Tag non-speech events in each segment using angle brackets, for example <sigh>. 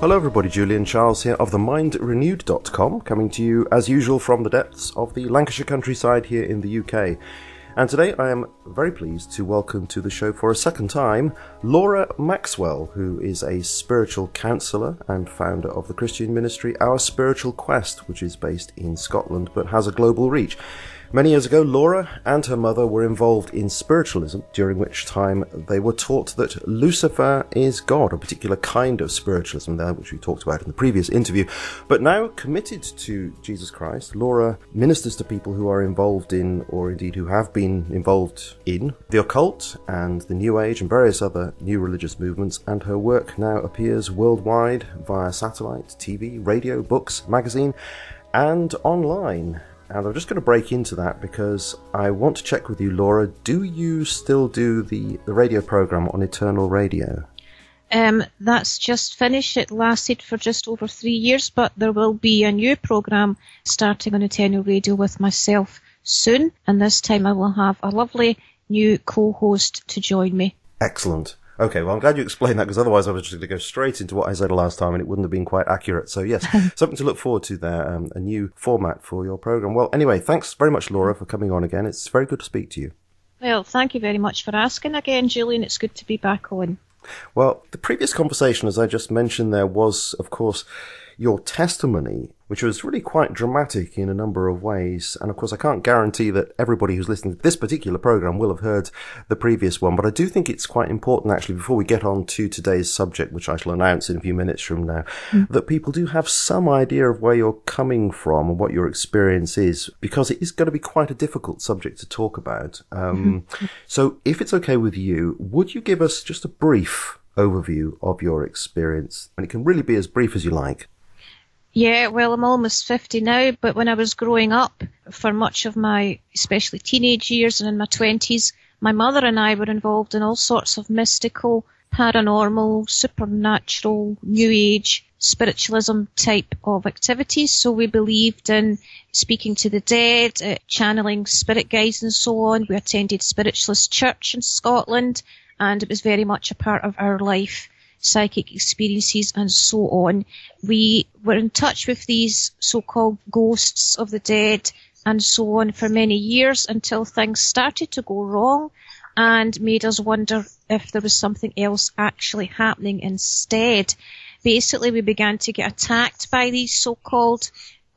Hello, everybody. Julian Charles here of themindrenewed.com, coming to you as usual from the depths of the Lancashire countryside here in the UK. And today I am very pleased to welcome to the show for a second time Laura Maxwell, who is a spiritual counsellor and founder of the Christian ministry Our Spiritual Quest, which is based in Scotland but has a global reach. Many years ago, Laura and her mother were involved in spiritualism, during which time they were taught that Lucifer is God, a particular kind of spiritualism there, which we talked about in the previous interview. But now committed to Jesus Christ, Laura ministers to people who are involved in, or indeed who have been involved in, the occult and the New Age and various other new religious movements, and her work now appears worldwide via satellite, TV, radio, books, magazine, and online. And I'm just going to break into that because I want to check with you, Laura. Do you still do the, the radio program on Eternal Radio? Um, that's just finished. It lasted for just over three years, but there will be a new program starting on Eternal Radio with myself soon. And this time I will have a lovely new co-host to join me. Excellent. Okay, well, I'm glad you explained that because otherwise I was just going to go straight into what I said last time and it wouldn't have been quite accurate. So, yes, <laughs> something to look forward to there, um, a new format for your program. Well, anyway, thanks very much, Laura, for coming on again. It's very good to speak to you. Well, thank you very much for asking again, Julian. It's good to be back on. Well, the previous conversation, as I just mentioned there, was, of course, your testimony, which was really quite dramatic in a number of ways. And of course, I can't guarantee that everybody who's listening to this particular program will have heard the previous one, but I do think it's quite important actually before we get on to today's subject, which I shall announce in a few minutes from now, mm. that people do have some idea of where you're coming from and what your experience is, because it is going to be quite a difficult subject to talk about. Um, mm-hmm. So if it's okay with you, would you give us just a brief overview of your experience? And it can really be as brief as you like. Yeah, well, I'm almost 50 now, but when I was growing up, for much of my, especially teenage years and in my 20s, my mother and I were involved in all sorts of mystical, paranormal, supernatural, new age, spiritualism type of activities. So we believed in speaking to the dead, uh, channeling spirit guides and so on. We attended Spiritualist Church in Scotland and it was very much a part of our life psychic experiences and so on. We were in touch with these so-called ghosts of the dead and so on for many years until things started to go wrong and made us wonder if there was something else actually happening instead. Basically, we began to get attacked by these so-called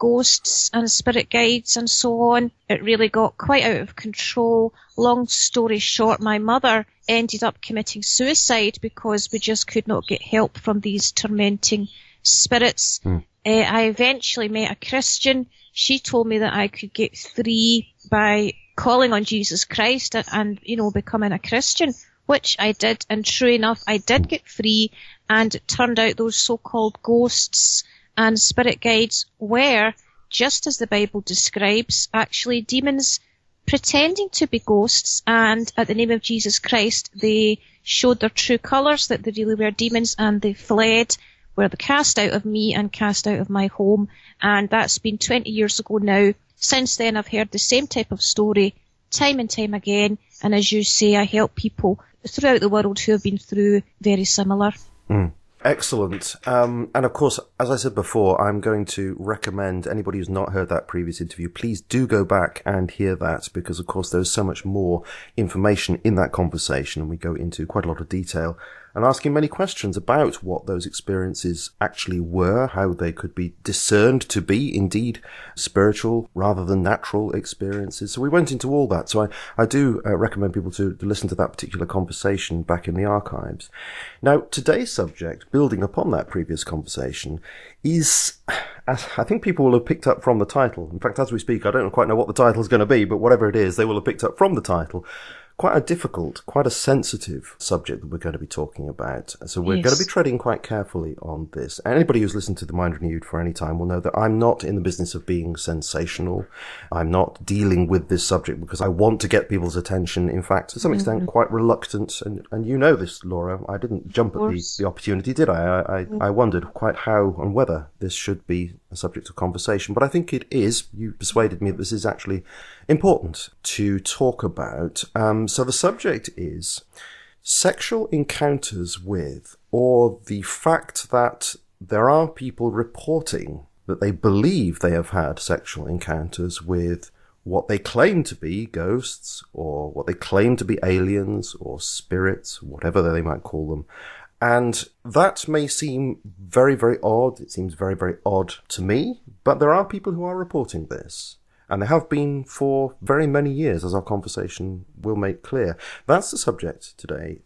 ghosts and spirit guides and so on. It really got quite out of control. Long story short, my mother ended up committing suicide because we just could not get help from these tormenting spirits. Mm. Uh, I eventually met a Christian. She told me that I could get free by calling on Jesus Christ and, and, you know, becoming a Christian, which I did. And true enough, I did get free and it turned out those so-called ghosts and spirit guides were, just as the Bible describes, actually demons pretending to be ghosts and at the name of Jesus Christ they showed their true colours that they really were demons and they fled were the cast out of me and cast out of my home. And that's been 20 years ago now. Since then I've heard the same type of story time and time again. And as you say I help people throughout the world who have been through very similar. Mm. Excellent. Um, and of course, as I said before, I'm going to recommend anybody who's not heard that previous interview, please do go back and hear that because of course there's so much more information in that conversation and we go into quite a lot of detail and asking many questions about what those experiences actually were, how they could be discerned to be indeed spiritual rather than natural experiences. So we went into all that. So I, I do uh, recommend people to, to listen to that particular conversation back in the archives. Now, today's subject, building upon that previous conversation, is, as I think people will have picked up from the title. In fact, as we speak, I don't quite know what the title is going to be, but whatever it is, they will have picked up from the title quite a difficult, quite a sensitive subject that we're going to be talking about. So we're yes. going to be treading quite carefully on this. Anybody who's listened to the Mind Renewed for any time will know that I'm not in the business of being sensational. I'm not dealing with this subject because I want to get people's attention. In fact, to some mm-hmm. extent, quite reluctant. And, and you know this, Laura. I didn't jump at the, the opportunity, did I? I, I, mm-hmm. I wondered quite how and whether this should be a subject of conversation, but I think it is. You persuaded me that this is actually important to talk about. Um, so the subject is sexual encounters with, or the fact that there are people reporting that they believe they have had sexual encounters with what they claim to be ghosts or what they claim to be aliens or spirits, whatever they might call them. And that may seem very, very odd. It seems very, very odd to me, but there are people who are reporting this. And they have been for very many years, as our conversation will make clear. That's the subject today.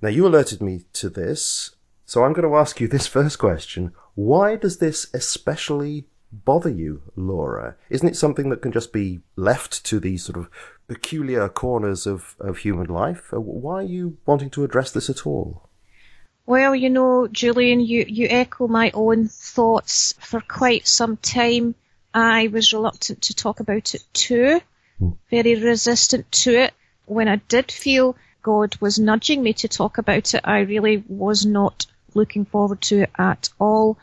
Now, you alerted me to this, so I'm going to ask you this first question. Why does this especially bother you, Laura? Isn't it something that can just be left to these sort of peculiar corners of, of human life? Why are you wanting to address this at all? Well, you know, Julian, you, you echo my own thoughts for quite some time. I was reluctant to talk about it too, hmm. very resistant to it. When I did feel God was nudging me to talk about it, I really was not looking forward to it at all.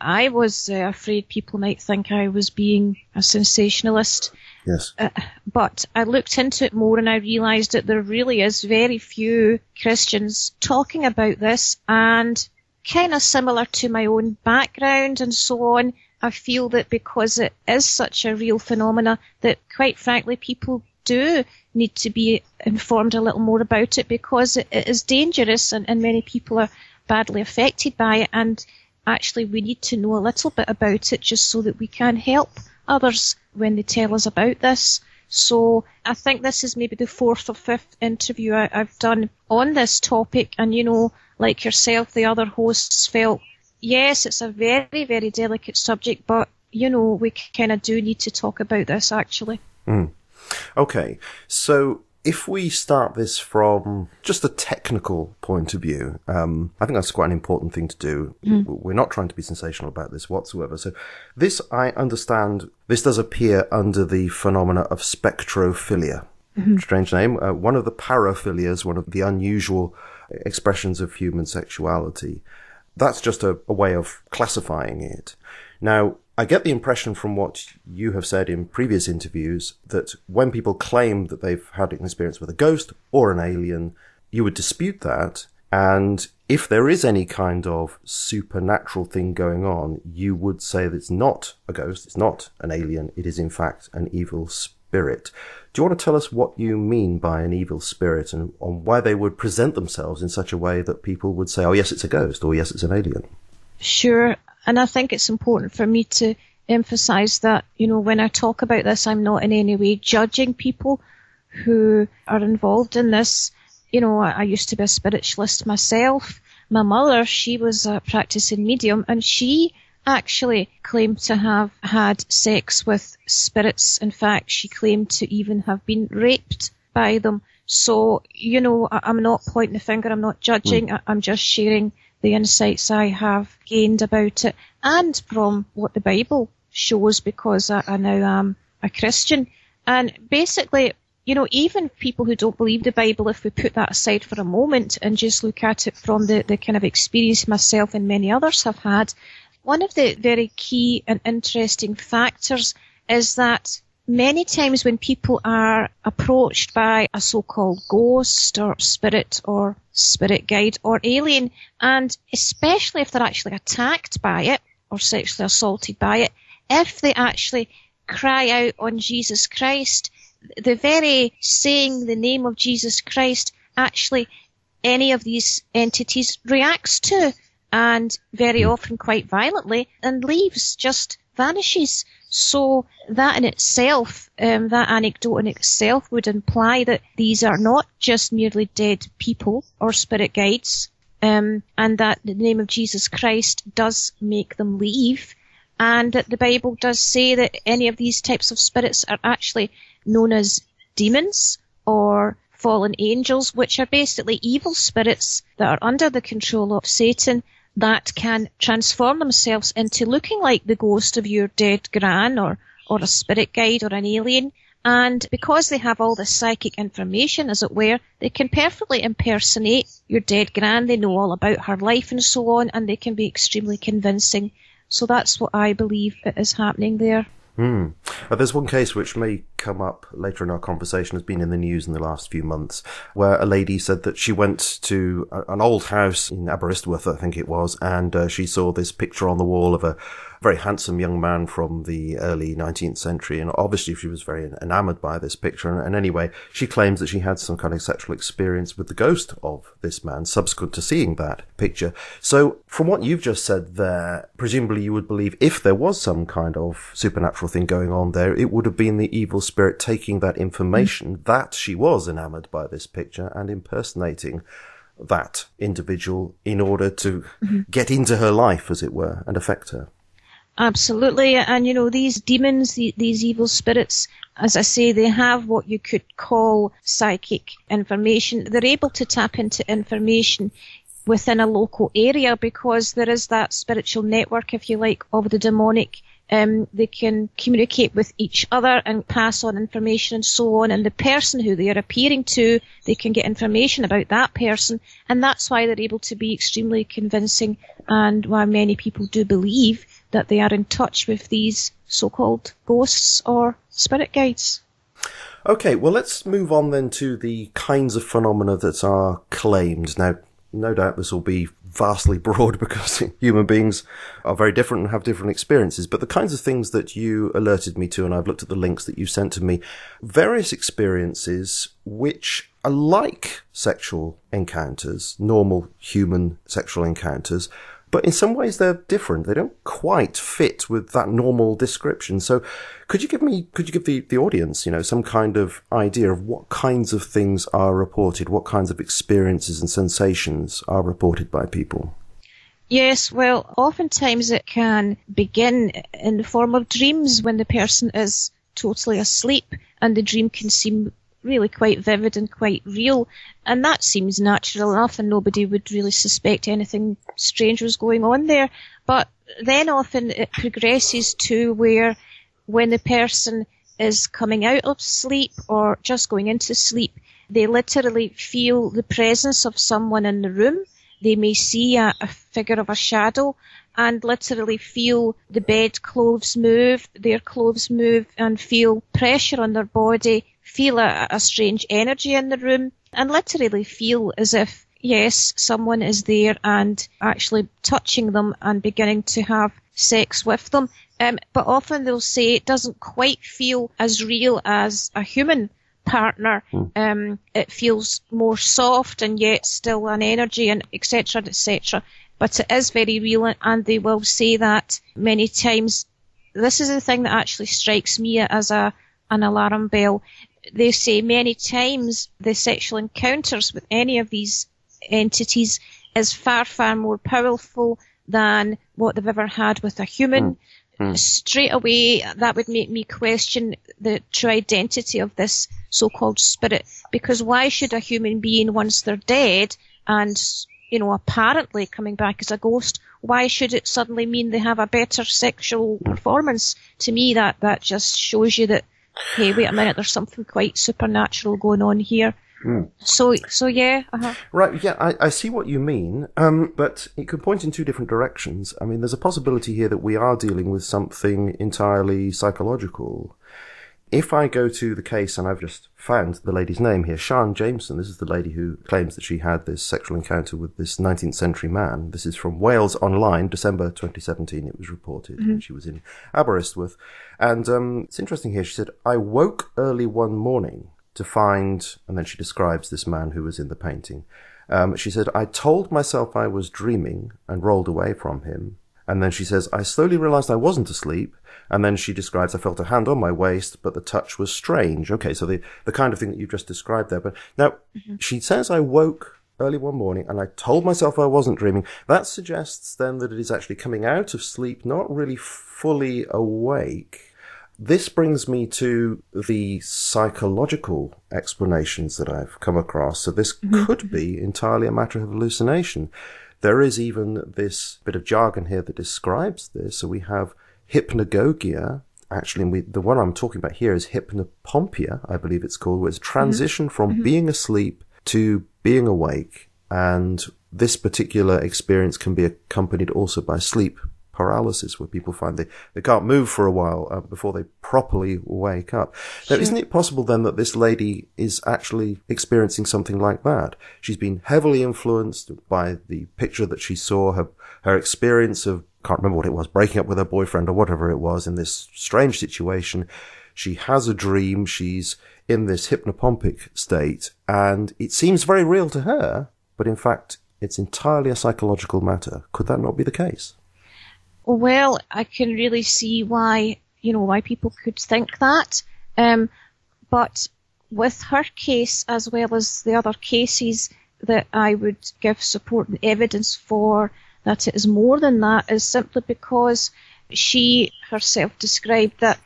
I was uh, afraid people might think I was being a sensationalist. Yes. Uh, but I looked into it more and I realised that there really is very few Christians talking about this and kind of similar to my own background and so on. I feel that because it is such a real phenomena that quite frankly people do need to be informed a little more about it because it is dangerous and, and many people are badly affected by it and actually we need to know a little bit about it just so that we can help others when they tell us about this. So I think this is maybe the fourth or fifth interview I, have done on this topic, and you know, like yourself, the other hosts felt, yes, it's a very, very delicate subject, but you know, we kind of do need to talk about this actually. Mm. Okay, so if we start this from just a technical point of view, um, I think that's quite an important thing to do. Mm. We're not trying to be sensational about this whatsoever. So this, I understand, this does appear under the phenomena of spectrophilia. Mm-hmm. Strange name. Uh, one of the paraphilias, one of the unusual expressions of human sexuality. That's just a, a way of classifying it. Now, I get the impression from what you have said in previous interviews that when people claim that they've had an experience with a ghost or an alien, you would dispute that. And if there is any kind of supernatural thing going on, you would say that it's not a ghost, it's not an alien, it is in fact an evil spirit. Do you want to tell us what you mean by an evil spirit and on why they would present themselves in such a way that people would say, oh yes, it's a ghost, or yes, it's an alien? Sure. And I think it's important for me to emphasize that, you know, when I talk about this, I'm not in any way judging people who are involved in this. You know, I, I used to be a spiritualist myself. My mother, she was a practicing medium and she actually claimed to have had sex with spirits. In fact, she claimed to even have been raped by them. So, you know, I, am not pointing the finger, I'm not judging, mm. I, I'm just sharing the insights I have gained about it and from what the Bible shows because I, I now am a Christian. And basically, you know, even people who don't believe the Bible, if we put that aside for a moment and just look at it from the, the kind of experience myself and many others have had, one of the very key and interesting factors is that many times when people are approached by a so-called ghost or spirit or spirit guide or alien, and especially if they're actually attacked by it or sexually assaulted by it, if they actually cry out on Jesus Christ, the very saying the name of Jesus Christ actually any of these entities reacts to and very often quite violently and leaves, just vanishes. So that in itself, um, that anecdote in itself would imply that these are not just merely dead people or spirit guides, um, and that the name of Jesus Christ does make them leave, and that the Bible does say that any of these types of spirits are actually known as demons or fallen angels, which are basically evil spirits that are under the control of Satan that can transform themselves into looking like the ghost of your dead gran or, or a spirit guide or an alien. And because they have all this psychic information, as it were, they can perfectly impersonate your dead gran. They know all about her life and so on, and they can be extremely convincing. So that's what I believe is happening there. Mm. Uh, there's one case which may come up later in our conversation, has been in the news in the last few months, where a lady said that she went to a, an old house in Aberystwyth, I think it was, and uh, she saw this picture on the wall of a very handsome young man from the early 19th century. And obviously she was very enamored by this picture. And anyway, she claims that she had some kind of sexual experience with the ghost of this man subsequent to seeing that picture. So from what you've just said there, presumably you would believe if there was some kind of supernatural thing going on there, it would have been the evil spirit taking that information mm. that she was enamored by this picture and impersonating that individual in order to mm-hmm. get into her life, as it were, and affect her. Absolutely. And you know, these demons, these evil spirits, as I say, they have what you could call psychic information. They're able to tap into information within a local area because there is that spiritual network, if you like, of the demonic. Um, they can communicate with each other and pass on information and so on. And the person who they are appearing to, they can get information about that person. And that's why they're able to be extremely convincing and why many people do believe that they are in touch with these so-called ghosts or spirit guides. Okay, well, let's move on then to the kinds of phenomena that are claimed. Now, no doubt this will be vastly <laughs> broad because <laughs> human beings are very different and have different experiences. But the kinds of things that you alerted me to, and I've looked at the links that you sent to me, various experiences which are like sexual encounters, normal human sexual encounters, but in some ways they're different. They don't quite fit with that normal description. So could you give me, could you give the, the audience, you know, some kind of idea of what kinds of things are reported, what kinds of experiences and sensations are reported by people? Yes, well, oftentimes it can begin in the form of dreams when the person is totally asleep and the dream can seem really quite vivid and quite real. And that seems natural enough, and nobody would really suspect anything strange was going on there. But then often it progresses to where when the person is coming out of sleep or just going into sleep, they literally feel the presence of someone in the room. They may see a, a figure of a shadow and literally feel the bed clothes move, their clothes move and feel pressure on their body feel a, a strange energy in the room and literally feel as if yes, someone is there and actually touching them and beginning to have sex with them. Um, but often they'll say it doesn't quite feel as real as a human partner. Hmm. Um, it feels more soft and yet still an energy and etc. etc. But it is very real and they will say that many times. This is the thing that actually strikes me as a an alarm bell they say many times the sexual encounters with any of these entities is far, far more powerful than what they've ever had with a human. Mm. Straight away, that would make me question the true identity of this so-called spirit. Because why should a human being, once they're dead and, you know, apparently coming back as a ghost, why should it suddenly mean they have a better sexual hmm. performance? To me, that, that just shows you that hey, wait a minute, there's something quite supernatural going on here. Mm. So, so yeah. Uh-huh. Right, yeah, I, I see what you mean, um, but it could point in two different directions. I mean, there's a possibility here that we are dealing with something entirely psychological if I go to the case, and I've just found the lady's name here, Sian Jameson, this is the lady who claims that she had this sexual encounter with this 19th century man. This is from Wales Online, December 2017, it was reported. Mm-hmm. She was in Aberystwyth. And um, it's interesting here, she said, I woke early one morning to find, and then she describes this man who was in the painting. Um, she said, I told myself I was dreaming and rolled away from him. And then she says, I slowly realized I wasn't asleep and then she describes, I felt a hand on my waist, but the touch was strange. Okay, so the, the kind of thing that you've just described there. But now, mm-hmm. she says I woke early one morning and I told myself I wasn't dreaming. That suggests then that it is actually coming out of sleep, not really fully awake. This brings me to the psychological explanations that I've come across. So this mm-hmm. could be entirely a matter of hallucination. There is even this bit of jargon here that describes this. So we have hypnagogia, actually, we, the one I'm talking about here is hypnopompia, I believe it's called, where it's transition mm-hmm. from mm-hmm. being asleep to being awake. And this particular experience can be accompanied also by sleep paralysis, where people find they, they can't move for a while uh, before they properly wake up. Now, isn't it possible then that this lady is actually experiencing something like that? She's been heavily influenced by the picture that she saw, her, her experience of, can't remember what it was, breaking up with her boyfriend or whatever it was in this strange situation. She has a dream. She's in this hypnopompic state and it seems very real to her, but in fact, it's entirely a psychological matter. Could that not be the case? Well, I can really see why, you know, why people could think that. Um, but with her case, as well as the other cases that I would give support and evidence for that it is more than that, is simply because she herself described that,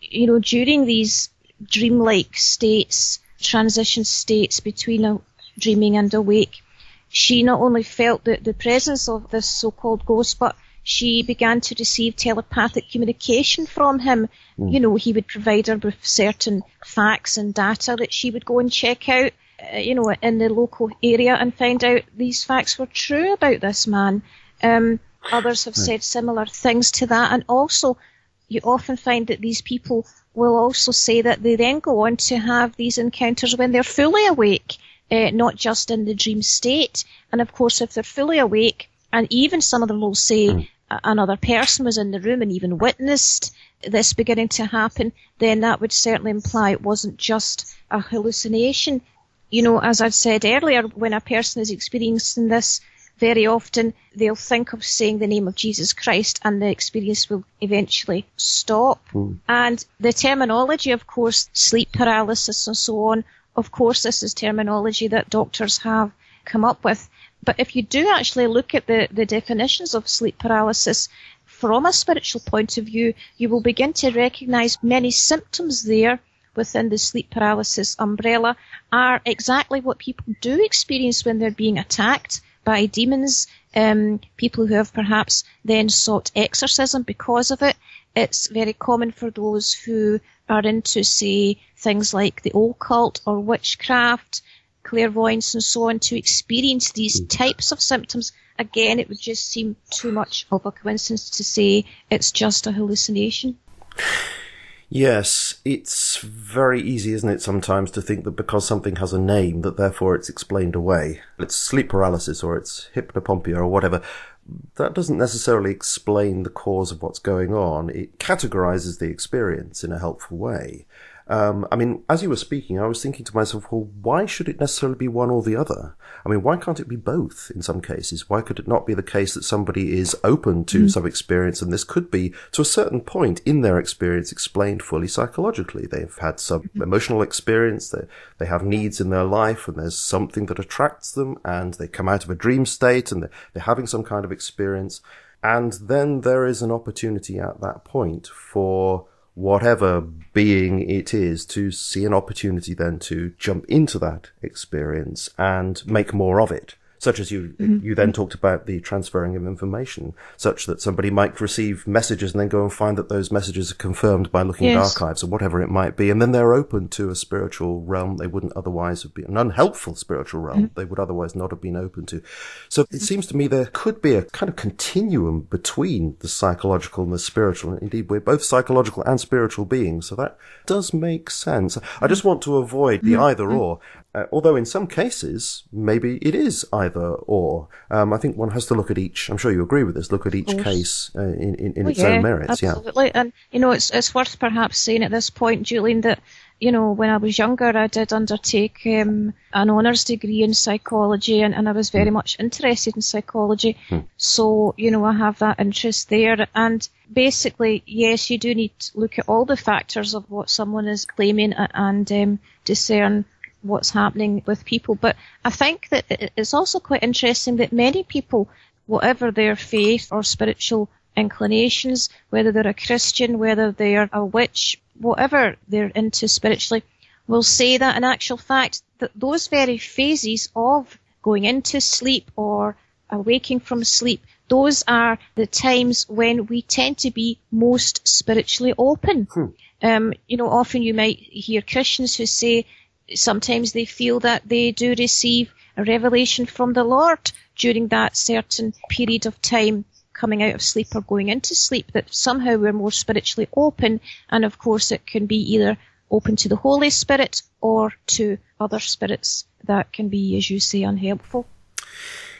you know, during these dreamlike states, transition states between a dreaming and awake, she not only felt the, the presence of this so-called ghost, but she began to receive telepathic communication from him. Mm. You know, he would provide her with certain facts and data that she would go and check out, uh, you know, in the local area and find out these facts were true about this man. Um, others have said similar things to that. And also, you often find that these people will also say that they then go on to have these encounters when they're fully awake, uh, not just in the dream state. And of course, if they're fully awake, and even some of them will say mm. Another person was in the room and even witnessed this beginning to happen, then that would certainly imply it wasn't just a hallucination. You know, as I've said earlier, when a person is experiencing this very often they'll think of saying the name of Jesus Christ and the experience will eventually stop. Mm. And the terminology, of course, sleep paralysis and so on, of course, this is terminology that doctors have come up with. But if you do actually look at the, the definitions of sleep paralysis from a spiritual point of view, you will begin to recognize many symptoms there within the sleep paralysis umbrella are exactly what people do experience when they're being attacked by demons, um, people who have perhaps then sought exorcism because of it. It's very common for those who are into, say, things like the occult or witchcraft, clairvoyance and so on to experience these hmm. types of symptoms. Again, it would just seem too much of a coincidence to say it's just a hallucination. Yes, it's very easy, isn't it, sometimes to think that because something has a name, that therefore it's explained away. It's sleep paralysis or it's hypnopompia or whatever. That doesn't necessarily explain the cause of what's going on. It categorizes the experience in a helpful way. Um, I mean, as you were speaking, I was thinking to myself, well, why should it necessarily be one or the other? I mean, why can't it be both in some cases? Why could it not be the case that somebody is open to mm. some experience and this could be, to a certain point in their experience, explained fully psychologically? They've had some mm-hmm. emotional experience, they, they have needs in their life and there's something that attracts them and they come out of a dream state and they're, they're having some kind of experience. And then there is an opportunity at that point for whatever being it is to see an opportunity then to jump into that experience and make more of it such as you mm-hmm. you then talked about the transferring of information, such that somebody might receive messages and then go and find that those messages are confirmed by looking yes. at archives or whatever it might be, and then they're open to a spiritual realm they wouldn't otherwise have been an unhelpful spiritual realm mm-hmm. they would otherwise not have been open to. So it seems to me there could be a kind of continuum between the psychological and the spiritual. And indeed, we're both psychological and spiritual beings, so that does make sense. I just want to avoid the mm-hmm. either or. Uh, although in some cases, maybe it is either or. Um, I think one has to look at each. I'm sure you agree with this. Look at each case uh, in, in, in well, its yeah, own merits. Absolutely. Yeah, and you know, it's it's worth perhaps saying at this point, Julian, that you know, when I was younger, I did undertake um, an honours degree in psychology, and, and I was very mm. much interested in psychology. Mm. So, you know, I have that interest there. And basically, yes, you do need to look at all the factors of what someone is claiming and um, discern what's happening with people. But I think that it's also quite interesting that many people, whatever their faith or spiritual inclinations, whether they're a Christian, whether they're a witch, whatever they're into spiritually, will say that in actual fact that those very phases of going into sleep or awaking from sleep, those are the times when we tend to be most spiritually open. Hmm. Um, you know, often you might hear Christians who say sometimes they feel that they do receive a revelation from the Lord during that certain period of time coming out of sleep or going into sleep, that somehow we're more spiritually open. And of course, it can be either open to the Holy Spirit or to other spirits that can be, as you say, unhelpful.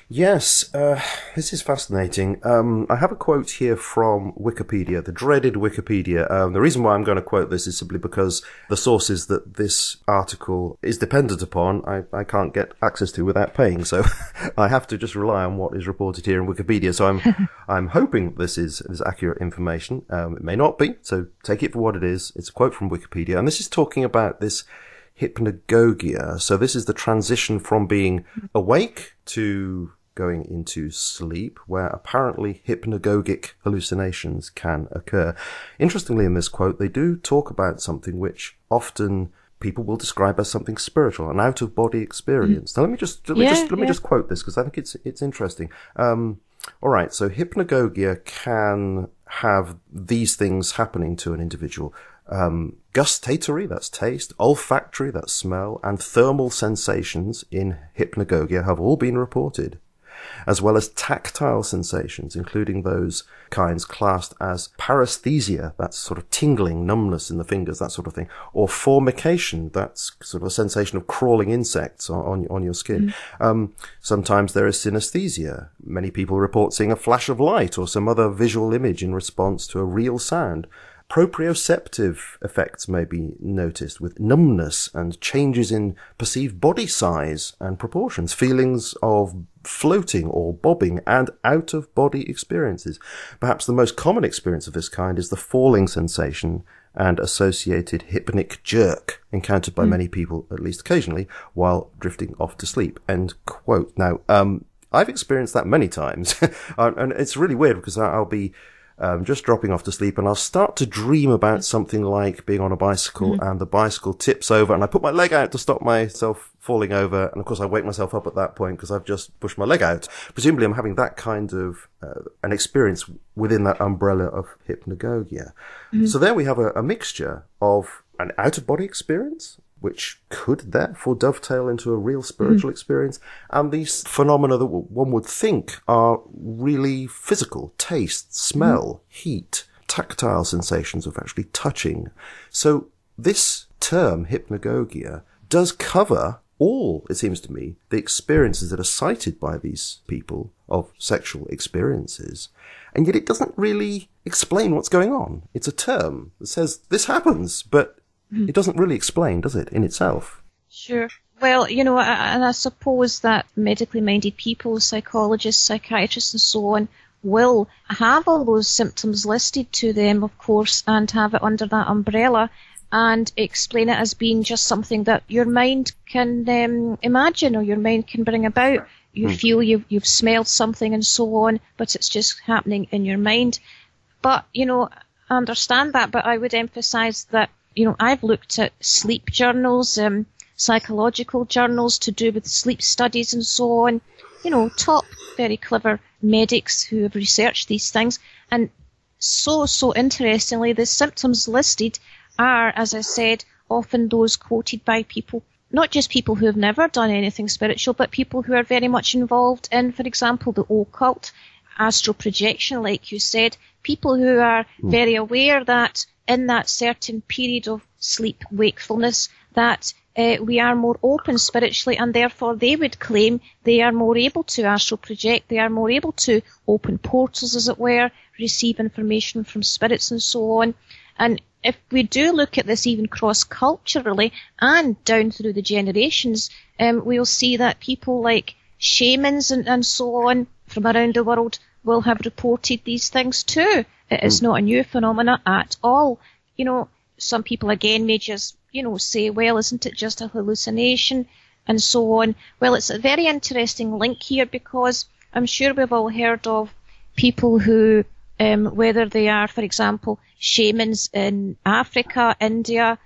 Yes, uh, this is fascinating. Um, I have a quote here from Wikipedia, the dreaded Wikipedia. Um, the reason why I'm going to quote this is simply because the sources that this article is dependent upon, I, I can't get access to without paying. So <laughs> I have to just rely on what is reported here in Wikipedia. So I'm, <laughs> I'm hoping this is, is accurate information. Um, it may not be. So take it for what it is. It's a quote from Wikipedia. And this is talking about this hypnagogia. So this is the transition from being awake to going into sleep, where apparently hypnagogic hallucinations can occur. Interestingly, in this quote, they do talk about something which often people will describe as something spiritual, an out of body experience. Mm. Now, let me just let me yeah, just let yeah. me just quote this because I think it's it's interesting. Um, all right, so hypnagogia can have these things happening to an individual. Um, gustatory, that's taste, olfactory, that's smell, and thermal sensations in hypnagogia have all been reported as well as tactile sensations, including those kinds classed as paresthesia, that's sort of tingling, numbness in the fingers, that sort of thing, or formication, that's sort of a sensation of crawling insects on, on, your skin. Mm. Um, sometimes there is synesthesia. Many people report seeing a flash of light or some other visual image in response to a real sound. Proprioceptive effects may be noticed with numbness and changes in perceived body size and proportions, feelings of floating or bobbing and out of body experiences. Perhaps the most common experience of this kind is the falling sensation and associated hypnic jerk encountered by mm. many people, at least occasionally, while drifting off to sleep. End quote. Now, um, I've experienced that many times, <laughs> and it's really weird because I'll be um, just dropping off to sleep, and I'll start to dream about something like being on a bicycle mm-hmm. and the bicycle tips over, and I put my leg out to stop myself falling over, and of course I wake myself up at that point because I've just pushed my leg out. Presumably, I'm having that kind of uh, an experience within that umbrella of hypnagogia. Mm-hmm. So there we have a, a mixture of an out of body experience which could therefore dovetail into a real spiritual mm. experience. And these phenomena that one would think are really physical, taste, smell, mm. heat, tactile sensations of actually touching. So this term, hypnagogia, does cover all, it seems to me, the experiences that are cited by these people of sexual experiences. And yet it doesn't really explain what's going on. It's a term that says this happens, but it doesn't really explain, does it, in itself? Sure. Well, you know, and I suppose that medically minded people, psychologists, psychiatrists, and so on, will have all those symptoms listed to them, of course, and have it under that umbrella and explain it as being just something that your mind can um, imagine or your mind can bring about. You hmm. feel you've, you've smelled something and so on, but it's just happening in your mind. But, you know, I understand that, but I would emphasize that you know, I've looked at sleep journals, um, psychological journals to do with sleep studies and so on. You know, top, very clever medics who have researched these things. And so, so interestingly, the symptoms listed are, as I said, often those quoted by people, not just people who have never done anything spiritual, but people who are very much involved in, for example, the occult, astral projection, like you said, people who are mm. very aware that in that certain period of sleep wakefulness that uh, we are more open spiritually and therefore they would claim they are more able to astral project, they are more able to open portals as it were, receive information from spirits and so on. And if we do look at this even cross culturally and down through the generations, um, we'll see that people like shamans and, and so on from around the world will have reported these things too. It is hmm. not a new phenomena at all. You know, some people again may just, you know, say, well, isn't it just a hallucination? And so on. Well, it's a very interesting link here because I'm sure we've all heard of people who, um, whether they are, for example, shamans in Africa, India,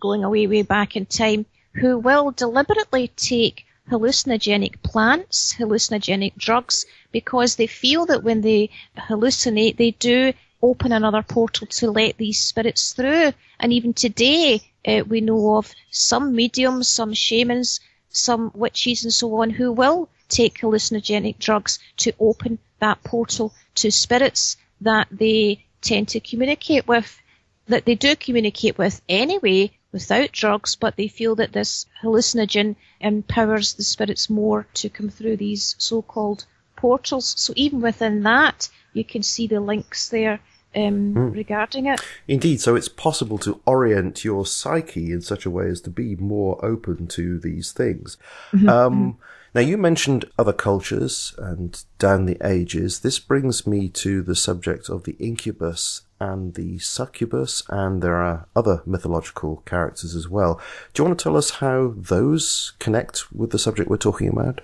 going away way back in time, who will deliberately take hallucinogenic plants, hallucinogenic drugs, because they feel that when they hallucinate, they do open another portal to let these spirits through. And even today, uh, we know of some mediums, some shamans, some witches and so on who will take hallucinogenic drugs to open that portal to spirits that they tend to communicate with, that they do communicate with anyway without drugs, but they feel that this hallucinogen empowers the spirits more to come through these so-called portals. So even within that, you can see the links there um, mm. regarding it. Indeed, so it's possible to orient your psyche in such a way as to be more open to these things. Mm-hmm. Um, mm-hmm. Now, you mentioned other cultures and down the ages. This brings me to the subject of the incubus and the succubus, and there are other mythological characters as well. Do you want to tell us how those connect with the subject we're talking about?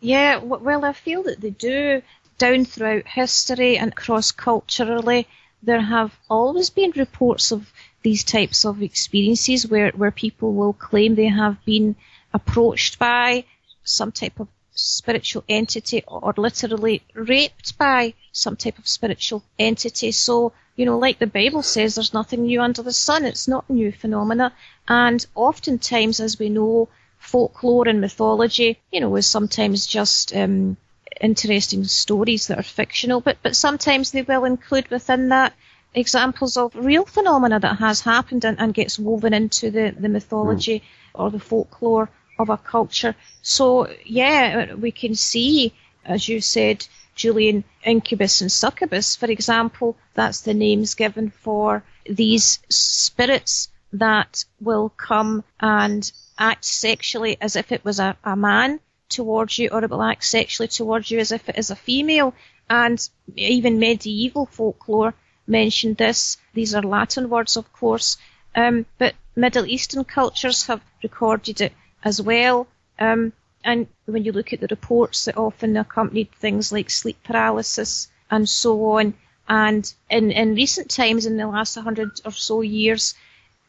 Yeah, well, I feel that they do down throughout history and cross culturally, there have always been reports of these types of experiences where, where people will claim they have been approached by some type of spiritual entity or literally raped by some type of spiritual entity. So, you know, like the Bible says, there's nothing new under the sun. It's not new phenomena. And oftentimes, as we know, folklore and mythology, you know, is sometimes just um, interesting stories that are fictional, but, but sometimes they will include within that examples of real phenomena that has happened and, and gets woven into the, the mythology mm. or the folklore of a culture. So, yeah, we can see, as you said, Julian, incubus and succubus, for example, that's the names given for these spirits that will come and act sexually as if it was a, a man towards you or it will act sexually towards you as if it is a female. And even medieval folklore mentioned this. These are Latin words, of course. Um, but Middle Eastern cultures have recorded it as well. Um, and when you look at the reports that often accompanied things like sleep paralysis and so on, and in, in recent times, in the last 100 or so years,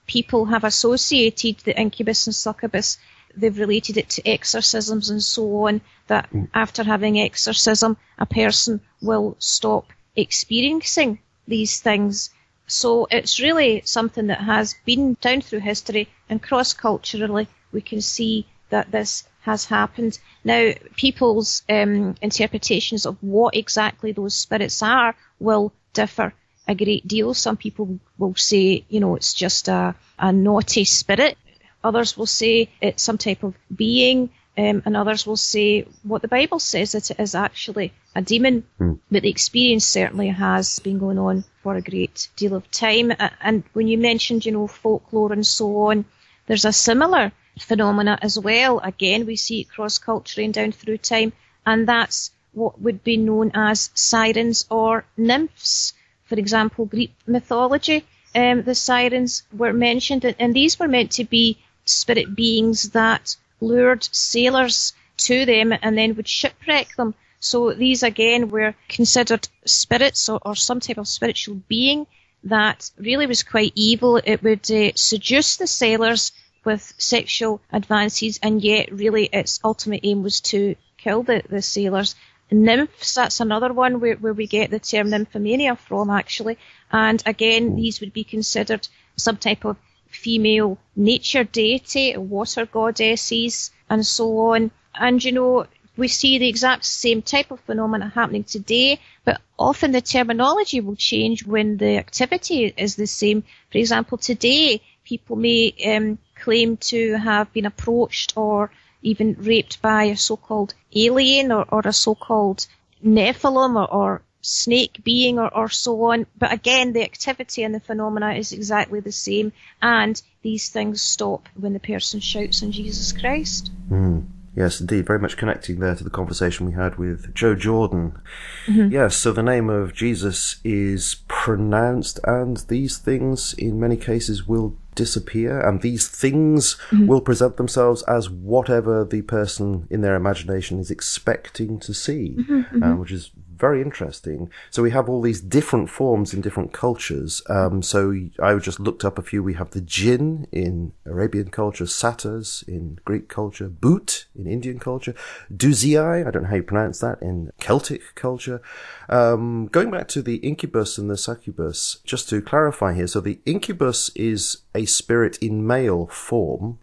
people have associated the incubus and succubus they've related it to exorcisms and so on, that mm. after having exorcism, a person will stop experiencing these things. So it's really something that has been down through history and cross culturally. We can see that this has happened. Now, people's um, interpretations of what exactly those spirits are will differ a great deal. Some people will say, you know, it's just a, a naughty spirit Others will say it's some type of being, um, and others will say what the Bible says that it is actually a demon. Mm. But the experience certainly has been going on for a great deal of time. And when you mentioned, you know, folklore and so on, there's a similar phenomena as well. Again, we see it cross culturally and down through time, and that's what would be known as sirens or nymphs. For example, Greek mythology, um, the sirens were mentioned, and these were meant to be spirit beings that lured sailors to them and then would shipwreck them. So these again were considered spirits or, or some type of spiritual being that really was quite evil. It would uh, seduce the sailors with sexual advances, and yet really its ultimate aim was to kill the, the sailors. Nymphs, that's another one where, where we get the term nymphomania from actually. And again, these would be considered some type of female nature deity, water goddesses, and so on. And you know, we see the exact same type of phenomena happening today, but often the terminology will change when the activity is the same. For example, today people may um, claim to have been approached or even raped by a so-called alien or, or a so-called Nephilim or, or snake being or, or so on. But again, the activity and the phenomena is exactly the same, and these things stop when the person shouts on Jesus Christ. Mm. Yes, indeed. Very much connecting there to the conversation we had with Joe Jordan. Mm-hmm. Yes, so the name of Jesus is pronounced, and these things, in many cases, will disappear, and these things mm-hmm. will present themselves as whatever the person in their imagination is expecting to see, mm-hmm, um, which is very interesting. So we have all these different forms in different cultures. Um, so I just looked up a few. We have the jinn in Arabian culture, satyrs in Greek culture, bhoot in Indian culture, dusii, I don't know how you pronounce that, in Celtic culture. Um, going back to the incubus and the succubus, just to clarify here, so the incubus is a spirit in male form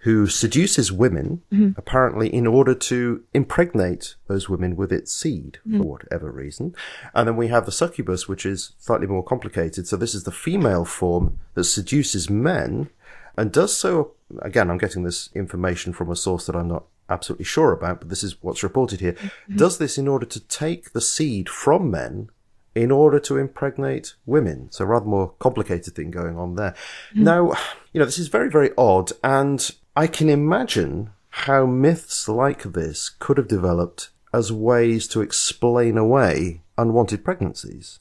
who seduces women, mm-hmm. apparently in order to impregnate those women with its seed mm-hmm. for whatever reason. And then we have the succubus, which is slightly more complicated. So this is the female form that seduces men and does so, again, I'm getting this information from a source that I'm not absolutely sure about, but this is what's reported here. Mm-hmm. Does this in order to take the seed from men in order to impregnate women. So rather more complicated thing going on there. Mm. Now, you know, this is very, very odd. And I can imagine how myths like this could have developed as ways to explain away unwanted pregnancies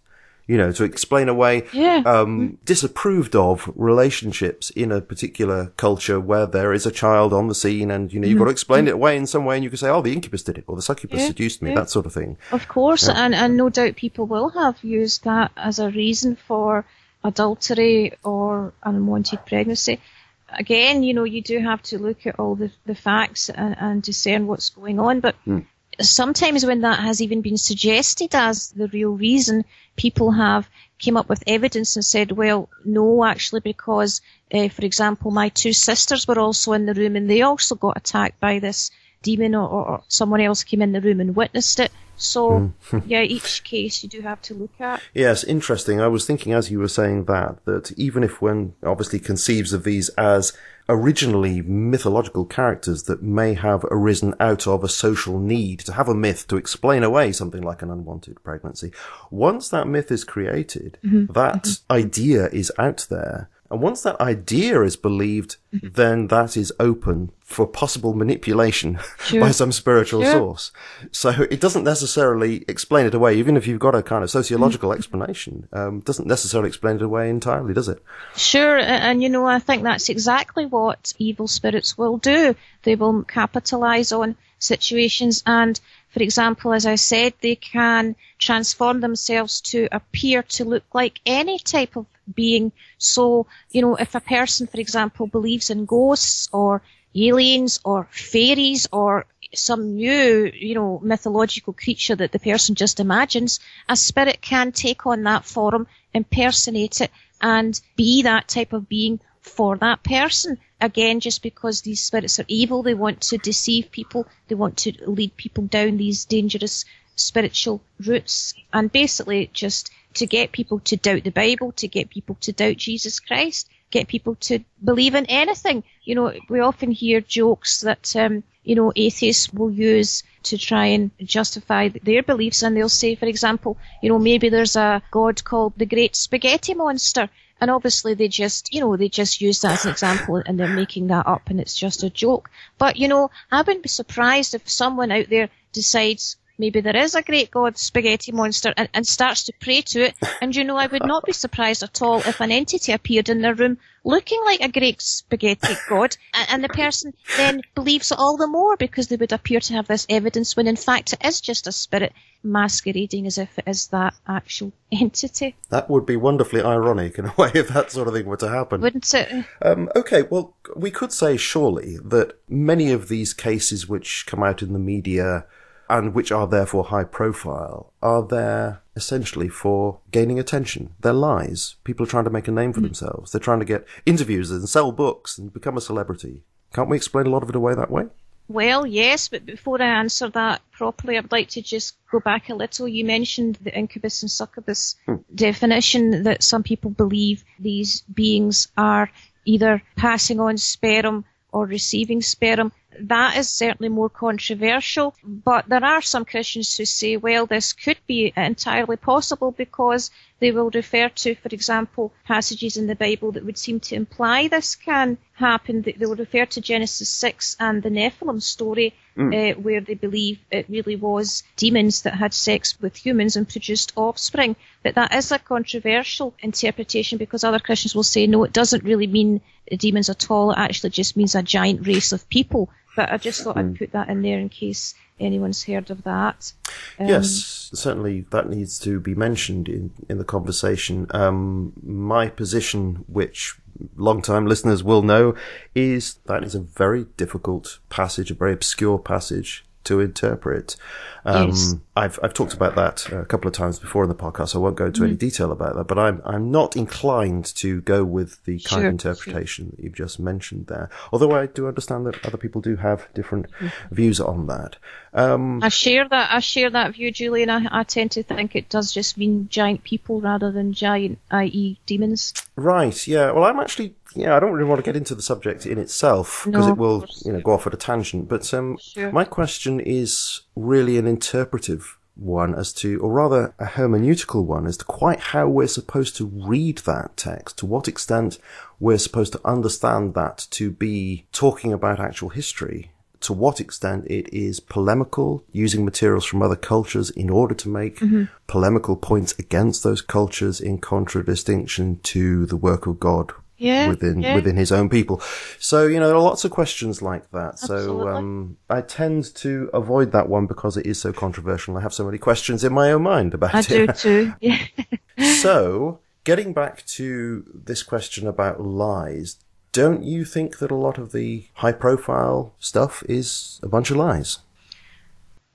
you know, to explain away yeah. um, mm-hmm. disapproved of relationships in a particular culture where there is a child on the scene, and you know, you've got to mm-hmm. explain it mm-hmm. away in some way, and you can say, "Oh, the incubus did it," or "The succubus yeah, seduced me," yeah. that sort of thing. Of course, and and no doubt people will have used that as a reason for adultery or unwanted pregnancy. Again, you know, you do have to look at all the, the facts and, and discern what's going on, but mm sometimes when that has even been suggested as the real reason, people have came up with evidence and said, well, no, actually, because, uh, for example, my two sisters were also in the room and they also got attacked by this demon or, or someone else came in the room and witnessed it. So, hmm. <laughs> yeah, each case you do have to look at. Yes, interesting. I was thinking as you were saying that, that even if one obviously conceives of these as originally mythological characters that may have arisen out of a social need to have a myth to explain away something like an unwanted pregnancy, once that myth is created, mm-hmm. that mm-hmm. idea is out there and once that idea is believed, mm-hmm. then that is open for possible manipulation <laughs> sure. by some spiritual sure. source. So it doesn't necessarily explain it away, even if you've got a kind of sociological mm-hmm. explanation, um, doesn't necessarily explain it away entirely, does it? Sure. And, you know, I think that's exactly what evil spirits will do. They will capitalize on situations and for example, as I said, they can transform themselves to appear to look like any type of being. So, you know, if a person, for example, believes in ghosts or aliens or fairies or some new, you know, mythological creature that the person just imagines, a spirit can take on that form, impersonate it, and be that type of being for that person. Again, just because these spirits are evil, they want to deceive people, they want to lead people down these dangerous spiritual routes, and basically just to get people to doubt the Bible, to get people to doubt Jesus Christ, get people to believe in anything. You know, we often hear jokes that, um, you know, atheists will use to try and justify their beliefs, and they'll say, for example, you know, maybe there's a god called the Great Spaghetti Monster, and obviously they just, you know, they just use that as an example and they're making that up and it's just a joke. But, you know, I wouldn't be surprised if someone out there decides maybe there is a great god spaghetti monster and, and starts to pray to it. And you know, I would not be surprised at all if an entity appeared in their room looking like a great spaghetti god, and, and, the person then believes it all the more because they would appear to have this evidence when in fact it is just a spirit masquerading as if it is that actual <laughs> entity. That would be wonderfully ironic in a way if that sort of thing were to happen. Wouldn't it? Um, okay, well, we could say surely that many of these cases which come out in the media and which are therefore high profile are there essentially for gaining attention. They're lies. People are trying to make a name for mm. themselves. They're trying to get interviews and sell books and become a celebrity. Can't we explain a lot of it away that way? Well, yes, but before I answer that properly, I'd like to just go back a little. You mentioned the incubus and succubus hmm. definition that some people believe these beings are either passing on sperm or receiving sperm that is certainly more controversial. But there are some Christians who say, well, this could be entirely possible because they will refer to, for example, passages in the Bible that would seem to imply this can happen. They will refer to Genesis 6 and the Nephilim story, mm. uh, where they believe it really was demons that had sex with humans and produced offspring. But that is a controversial interpretation because other Christians will say, no, it doesn't really mean demons at all. It actually just means a giant race of people. But I just thought mm. I'd hmm. put that in there in case anyone's heard of that. Um, yes, certainly that needs to be mentioned in, in the conversation. Um, my position, which long-time listeners will know, is that is a very difficult passage, a very obscure passage to interpret. Um, Yes. I've I've talked about that a couple of times before in the podcast. So I won't go into any Mm-hmm. detail about that, but I'm I'm not inclined to go with the kind Sure, of interpretation that you've just mentioned there. Although I do understand that other people do have different Mm-hmm. views on that. Um, I share that. I share that view, Julian. I, I tend to think it does just mean giant people rather than giant, i.e., demons. Right. Yeah. Well, I'm actually. Yeah, I don't really want to get into the subject in itself because No, it will, you know, go off at a tangent. But um, Sure. my question is really an interpretive one as to, or rather a hermeneutical one as to quite how we're supposed to read that text, to what extent we're supposed to understand that to be talking about actual history. To what extent it is polemical, using materials from other cultures in order to make polemical points against those cultures in contradistinction to the work of God Yeah, within yeah. within his own people. So you know there are lots of questions like that. So um, I tend to avoid that one because it is so controversial. I have so many questions in my own mind about I it. do too. <laughs> Yeah. so getting back to this question about lies, don't you think that a lot of the high profile stuff is a bunch of lies?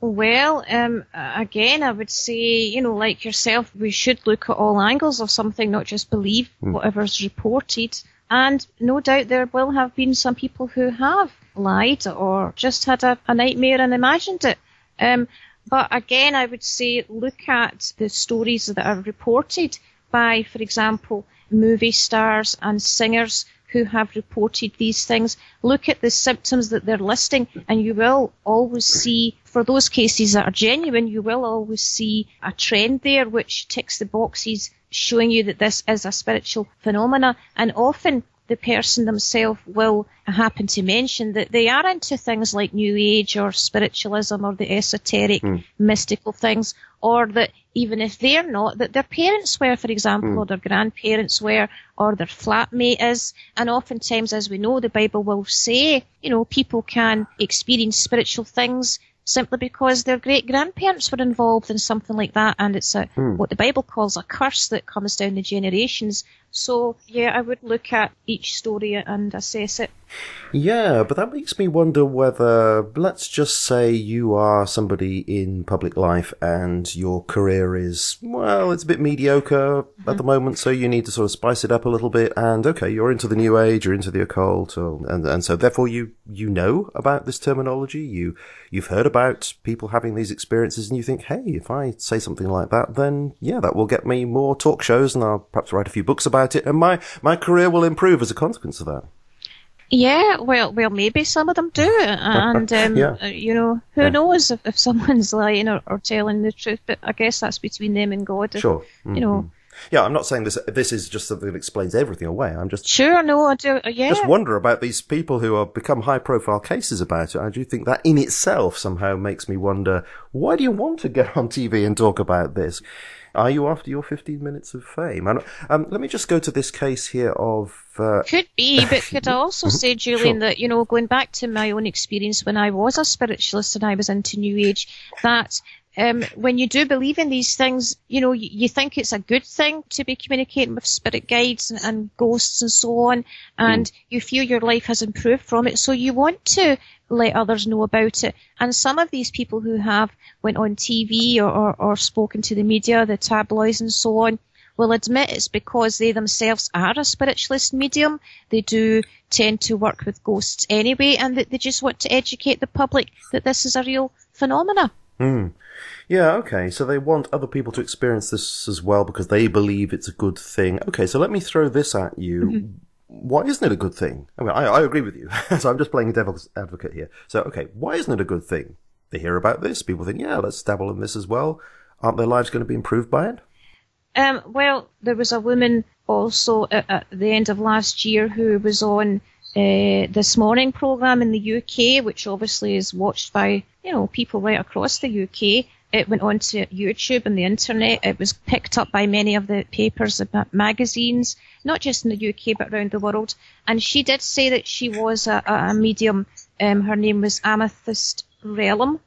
Well, um, again, I would say, you know, like yourself, we should look at all angles of something, not just believe whatever's reported. And no doubt there will have been some people who have lied or just had a, a nightmare and imagined it. Um, but again, I would say look at the stories that are reported by, for example, movie stars and singers who have reported these things. Look at the symptoms that they're listing, and you will always see, for those cases that are genuine, you will always see a trend there which ticks the boxes showing you that this is a spiritual phenomena. And often the person themselves will happen to mention that they are into things like New Age or spiritualism or the esoteric, hmm. mystical things, or that even if they're not, that their parents were, for example, hmm. or their grandparents were, or their flatmate is. And oftentimes, as we know, the Bible will say, you know, people can experience spiritual things simply because their great grandparents were involved in something like that, and it's a hmm. what the Bible calls a curse that comes down the generations. So yeah, I would look at each story and assess it. Yeah, but that makes me wonder whether, let's just say you are somebody in public life and your career is, well, it's a bit mediocre at the mm-hmm. moment, so you need to sort of spice it up a little bit. And okay, you're into the new age, you're into the occult, or, and, and so therefore you, you know about this terminology. You, you've heard about people having these experiences and you think, hey, if I say something like that, then yeah, that will get me more talk shows and I'll perhaps write a few books about it and my, my career will improve as a consequence of that. Yeah, well, well, maybe some of them do, <laughs> and um, Yeah. uh, you know, who Yeah. knows if, if someone's lying or, or telling the truth? But I guess that's between them and God. Sure. you know. Yeah, I'm not saying this. This is just something that explains everything away. I'm just Sure, no, I do. uh, Yeah, just wonder about these people who have become high-profile cases about it. I do think that in itself somehow makes me wonder: why do you want to get on TV and talk about this? Are you after your 15 minutes of fame? And, um, let me just go to this case here of. Uh, Could be, but <laughs> could I also say, Julian, that, you know, going back to my own experience when I was a spiritualist and I was into New Age, that um, when you do believe in these things, you know, you, you think it's a good thing to be communicating with spirit guides and, and ghosts and so on, and you feel your life has improved from it, so you want to let others know about it. And some of these people who have went on TV or, or, or spoken to the media, the tabloids and so on, will admit it's because they themselves are a spiritualist medium. They do tend to work with ghosts anyway, and that they just want to educate the public that this is a real phenomena. Yeah, okay. So they want other people to experience this as well because they believe it's a good thing. Okay, so let me throw this at you. Why isn't it a good thing? I mean, I, I agree with you. <laughs> so I'm just playing devil's advocate here. So, okay, why isn't it a good thing? They hear about this. People think, yeah, let's dabble in this as well. Aren't their lives going to be improved by it? Um, well, there was a woman also at, at the end of last year who was on uh, this morning program in the UK, which obviously is watched by you know people right across the UK. It went on to YouTube and the internet. It was picked up by many of the papers and magazines, not just in the UK but around the world. And she did say that she was a, a medium. Um, her name was Amethyst Realm,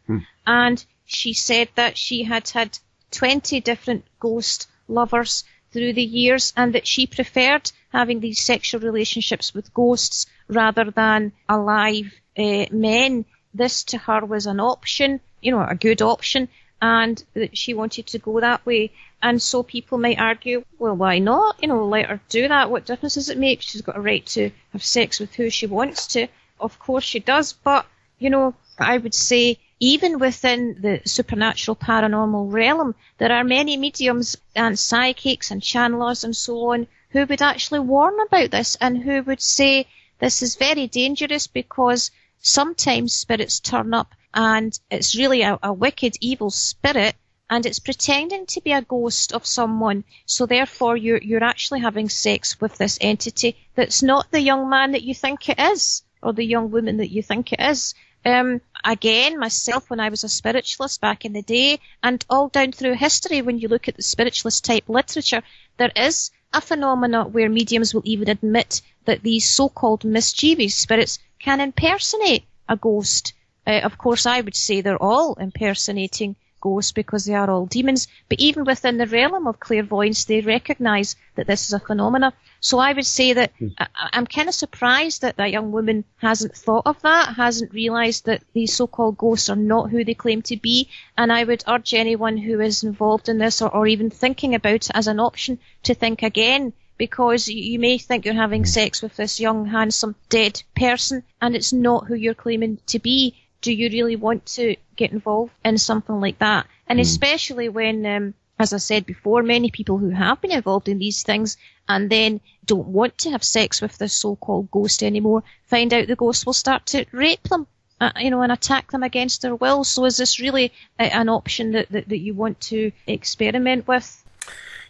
and she said that she had had 20 different ghost lovers through the years and that she preferred having these sexual relationships with ghosts rather than alive uh, men this to her was an option, you know, a good option, and that she wanted to go that way. And so people might argue, well, why not? You know, let her do that. What difference does it make? She's got a right to have sex with who she wants to. Of course she does, but, you know, I would say even within the supernatural paranormal realm, there are many mediums and psychics and channelers and so on who would actually warn about this and who would say this is very dangerous because sometimes spirits turn up and it's really a, a wicked, evil spirit and it's pretending to be a ghost of someone. So therefore, you're, you're actually having sex with this entity that's not the young man that you think it is, or the young woman that you think it is. Um, again, myself, when I was a spiritualist back in the day, and all down through history, when you look at the spiritualist type literature, there is a phenomenon where mediums will even admit that these so-called mischievous spirits can impersonate a ghost. Uh, of course, I would say they're all impersonating ghosts because they are all demons. But even within the realm of clairvoyance, they recognise that this is a phenomena. So I would say that mm. I, am kind of surprised that that young woman hasn't thought of that, hasn't realised that these so-called ghosts are not who they claim to be. And I would urge anyone who is involved in this or, or even thinking about it as an option to think again because you may think you're having hmm. sex with this young, handsome, dead person, and it's not who you're claiming to be do you really want to get involved in something like that? And mm. especially when, um, as I said before, many people who have been involved in these things and then don't want to have sex with this so-called ghost anymore, find out the ghost will start to rape them, uh, you know, and attack them against their will. So is this really a, an option that, that, that you want to experiment with?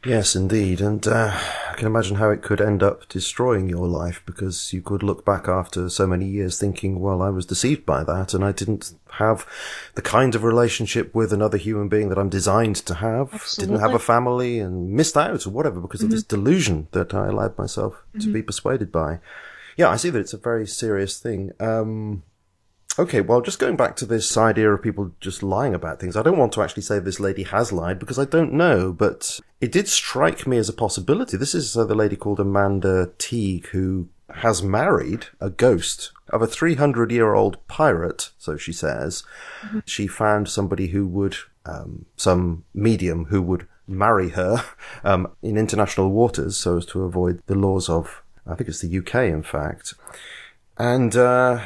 Yes, indeed. And uh, I can imagine how it could end up destroying your life because you could look back after so many years thinking, well, I was deceived by that and I didn't have the kind of relationship with another human being that I'm designed to have, Absolutely. didn't have a family and missed out or whatever because mm-hmm. of this mm-hmm. delusion that I allowed myself mm-hmm. to be persuaded by. Yeah, I see that it's a very serious thing. Um, Okay, well, just going back to this idea of people just lying about things, I don't want to actually say this lady has lied because I don't know, but it did strike me as a possibility. This is uh, the lady called Amanda Teague who has married a ghost of a 300 year old pirate, so she says. Mm-hmm. She found somebody who would, um, some medium who would marry her <laughs> um, in international waters so as to avoid the laws of, I think it's the UK, in fact. And uh,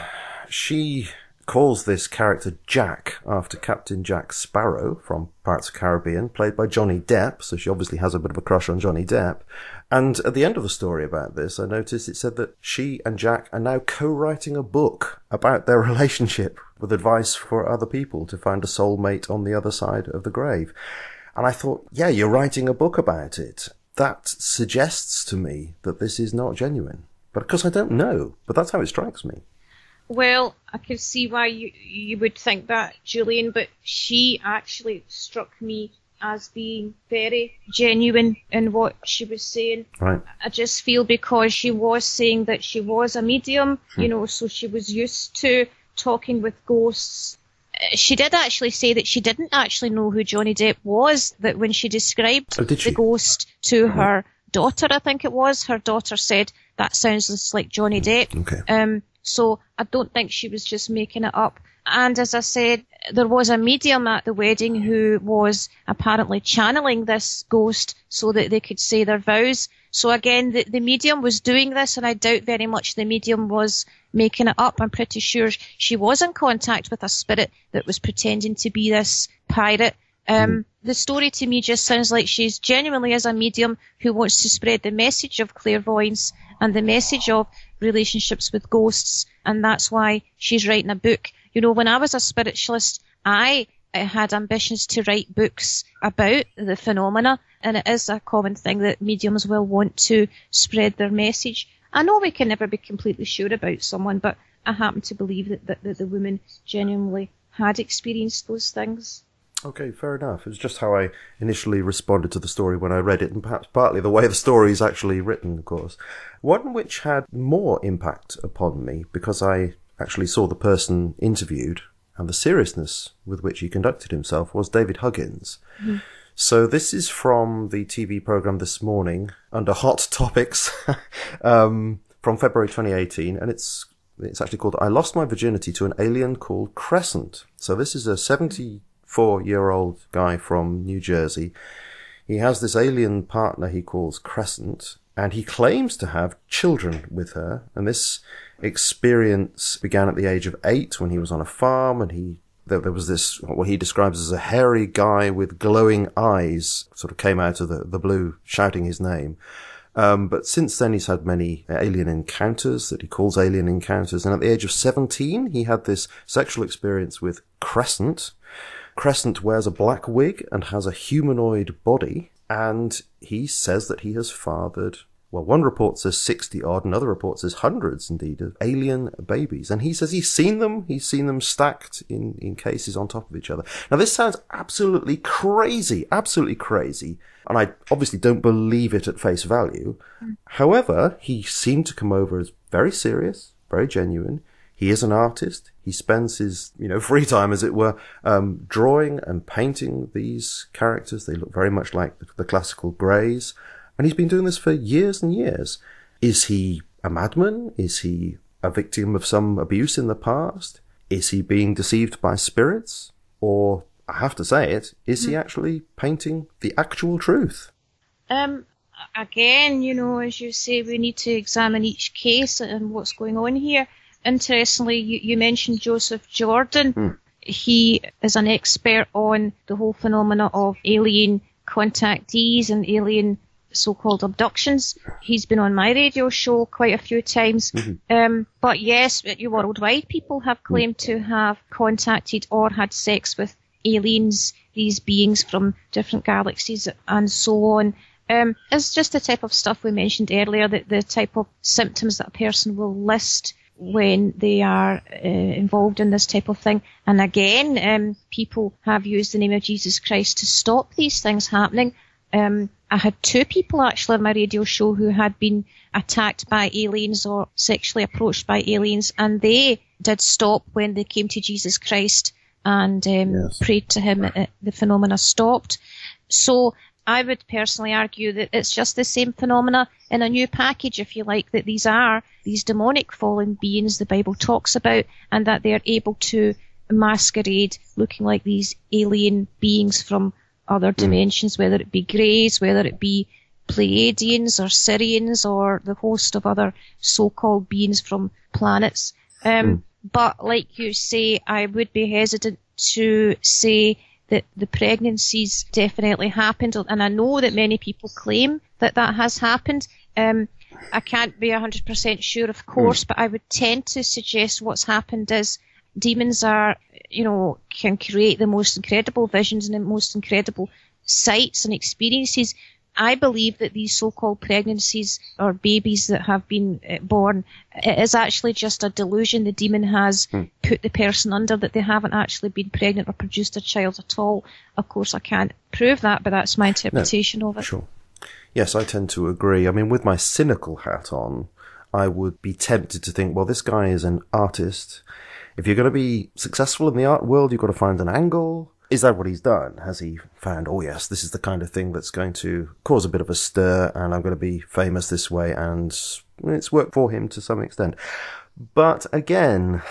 she calls this character Jack after Captain Jack Sparrow from Pirates of the Caribbean, played by Johnny Depp. So she obviously has a bit of a crush on Johnny Depp. And at the end of the story about this, I noticed it said that she and Jack are now co-writing a book about their <laughs> relationship with advice for other people to find a soulmate on the other side of the grave. And I thought, yeah, you're writing a book about it. That suggests to me that this is not genuine. But of course I don't know, but that's how it strikes me. Well, I can see why you you would think that, Julian, but she actually struck me as being very genuine in what she was saying. Right. I just feel because she was saying that she was a medium, hmm. you know, so she was used to talking with ghosts. Uh, she did actually say that she didn't actually know who Johnny Depp was, that when she described oh, the ghost to her daughter, I think it was, her daughter said, that sounds like Johnny Depp. Okay. Um, so I don't think she was just making it up. And as I said, there was a medium at the wedding who was apparently channeling this ghost so that they could say their vows. So again, the, the medium was doing this, and I doubt very much the medium was making it up. I'm pretty sure she was in contact with a spirit that was pretending to be this pirate. Um, mm. the story to me just sounds like she's genuinely as a medium who wants to spread the message of clairvoyance and the message of relationships with ghosts, and that's why she's writing a book. You know, when I was a spiritualist, I had ambitions to write books about the phenomena, and it is a common thing that mediums will want to spread their message. I know we can never be completely sure about someone, but I happen to believe that, that, that the woman genuinely had experienced those things. Okay, fair enough. It was just how I initially responded to the story when I read it, and perhaps partly the way the story is actually written, of course. One which had more impact upon me because I actually saw the person interviewed and the seriousness with which he conducted himself was David Huggins. Mm-hmm. So this is from the TV program this morning under Hot Topics <laughs> um, from February 2018, and it's It's actually called I Lost My Virginity to an Alien Called Crescent. So this is a 74 year old guy from New Jersey. He has this alien partner he calls Crescent, and he claims to have children with her. And this experience began at the age of eight when he was on a farm and he there, there was this what he describes as a hairy guy with glowing eyes sort of came out of the, the blue shouting his name. Um, but since then, he's had many alien encounters that he calls alien encounters. And at the age of 17, he had this sexual experience with Crescent. Crescent wears a black wig and has a humanoid body. And he says that he has fathered well, one report says 60 odd, another report says hundreds indeed of alien babies. And he says he's seen them. He's seen them stacked in, in cases on top of each other. Now, this sounds absolutely crazy, absolutely crazy. And I obviously don't believe it at face value. Mm. However, he seemed to come over as very serious, very genuine. He is an artist. He spends his, you know, free time, as it were, um, drawing and painting these characters. They look very much like the, the classical greys. And he's been doing this for years and years. Is he a madman? Is he a victim of some abuse in the past? Is he being deceived by spirits? Or, I have to say it, is he hmm. actually painting the actual truth? Um, again, you know, as you say, we need to examine each case and what's going on here. Interestingly, you, you mentioned Joseph Jordan. Hmm. He is an expert on the whole phenomena of alien contactees and alien so-called abductions. He's been on my radio show quite a few times. Mm-hmm. Um, but yes, you worldwide, people have claimed to have contacted or had sex with aliens, these beings from different galaxies, and so on. Um, it's just the type of stuff we mentioned earlier, that the type of symptoms that a person will list when they are uh, involved in this type of thing. And again, um, people have used the name of Jesus Christ to stop these things happening. Um, I had two people actually on my radio show who had been attacked by aliens or sexually approached by aliens, and they did stop when they came to Jesus Christ and um, yes. prayed to Him. Uh, the phenomena stopped. So I would personally argue that it's just the same phenomena in a new package, if you like, that these are these demonic fallen beings the Bible talks about, and that they're able to masquerade looking like these alien beings from other hmm. dimensions, whether it be Greys, whether it be Pleiadians or Sirians or the host of other so-called beings from planets. Um, mm. But like you say, I would be hesitant to say that the pregnancies definitely happened, and I know that many people claim that that has happened. Um, I can't be 100% sure, of course, mm. but I would tend to suggest what's happened is demons are, you know, can create the most incredible visions and the most incredible sights and experiences. I believe that these so-called pregnancies or babies that have been uh, born is actually just a delusion the demon has hmm. put the person under that they haven't actually been pregnant or produced a child at all. Of course, I can't prove that, but that's my interpretation no, of it. Sure. Yes, I tend to agree. I mean, with my cynical hat on, I would be tempted to think, well, this guy is an artist if you're going to be successful in the art world, you've got to find an angle. Is that what he's done? Has he found, oh yes, this is the kind of thing that's going to cause a bit of a stir and I'm going to be famous this way and it's worked for him to some extent. But again,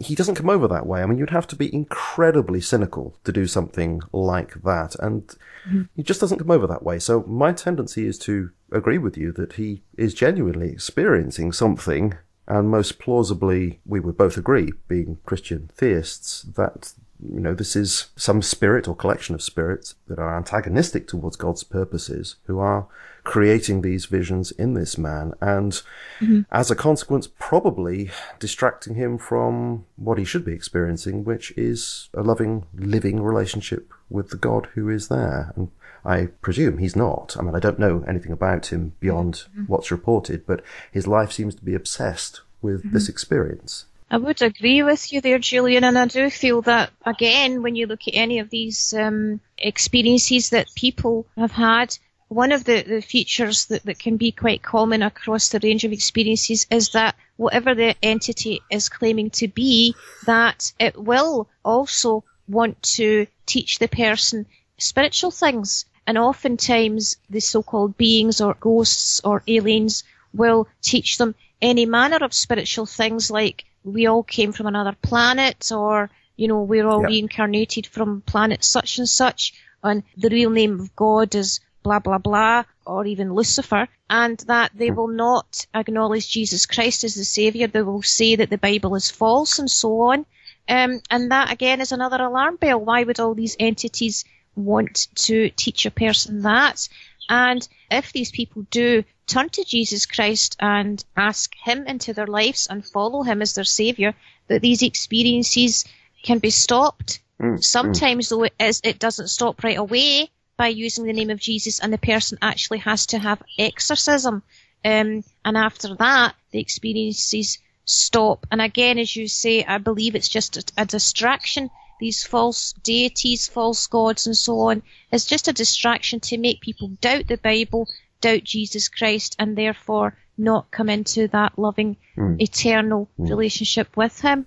he doesn't come over that way. I mean, you'd have to be incredibly cynical to do something like that, and mm-hmm. he just doesn't come over that way. So my tendency is to agree with you that he is genuinely experiencing something and most plausibly, we would both agree, being Christian theists, that you know, this is some spirit or collection of spirits that are antagonistic towards God's purposes, who are creating these visions in this man, and mm-hmm. as a consequence, probably distracting him from what he should be experiencing, which is a loving, living relationship with the God who is there. And I presume he's not. I mean, I don't know anything about him beyond mm-hmm. what's reported, but his life seems to be obsessed with mm-hmm. this experience. I would agree with you there, Julian, and I do feel that again, when you look at any of these um, experiences that people have had, one of the, the features that, that can be quite common across the range of experiences is that whatever the entity is claiming to be, that it will also want to teach the person spiritual things. And oftentimes the so-called beings or ghosts or aliens will teach them any manner of spiritual things like we all came from another planet or, you know, we're all reincarnated from planet such and such and the real name of God is blah blah blah or even Lucifer and that they will not acknowledge Jesus Christ as the Saviour. They will say that the Bible is false and so on. Um, and that again is another alarm bell. Why would all these entities want to teach a person that? And if these people do turn to Jesus Christ and ask Him into their lives and follow Him as their Saviour, that these experiences can be stopped. Mm, Sometimes, mm. though, it, is, it doesn't stop right away by using the name of Jesus, and the person actually has to have exorcism. Um, and after that, the experiences stop. And again, as you say, I believe it's just a, a distraction. These false deities, false gods, and so on is just a distraction to make people doubt the Bible, doubt Jesus Christ, and therefore not come into that loving, mm. eternal mm. relationship with Him.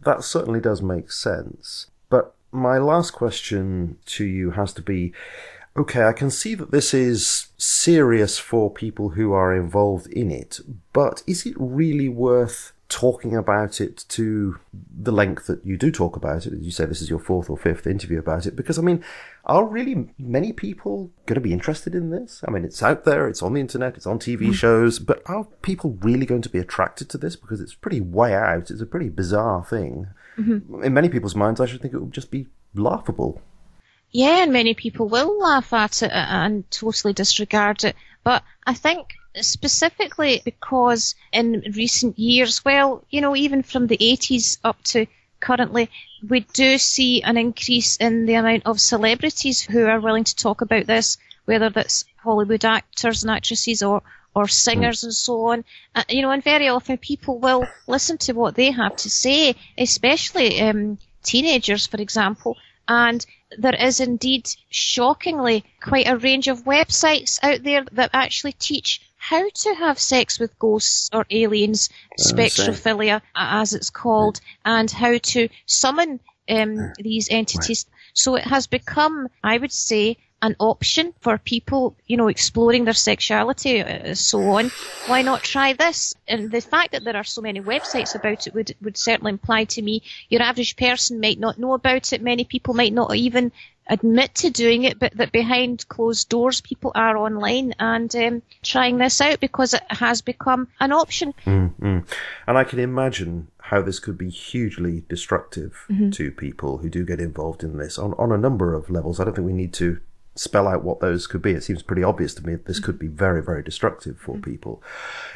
That certainly does make sense. But my last question to you has to be okay, I can see that this is serious for people who are involved in it, but is it really worth talking about it to the length that you do talk about it? You say this is your fourth or fifth interview about it, because I mean, are really many people going to be interested in this? I mean, it's out there, it's on the internet, it's on TV mm. shows, but are people really going to be attracted to this? Because it's pretty way out, it's a pretty bizarre thing mm-hmm. in many people's minds, I should think it would just be laughable. Yeah, and many people will laugh at it and totally disregard it. But I think specifically because in recent years, well, you know, even from the 80s up to currently, we do see an increase in the amount of celebrities who are willing to talk about this, whether that's Hollywood actors and actresses or, or singers and so on. Uh, you know, and very often people will listen to what they have to say, especially um, teenagers, for example. And there is indeed shockingly quite a range of websites out there that actually teach how to have sex with ghosts or aliens, oh, spectrophilia as it's called, and how to summon um, these entities. So it has become, I would say, an option for people, you know, exploring their sexuality, uh, so on. Why not try this? And the fact that there are so many websites about it would would certainly imply to me your average person might not know about it. Many people might not even admit to doing it, but that behind closed doors, people are online and um, trying this out because it has become an option. Mm-hmm. And I can imagine how this could be hugely destructive mm-hmm. to people who do get involved in this on, on a number of levels. I don't think we need to spell out what those could be. It seems pretty obvious to me that this could be very, very destructive for mm-hmm. people,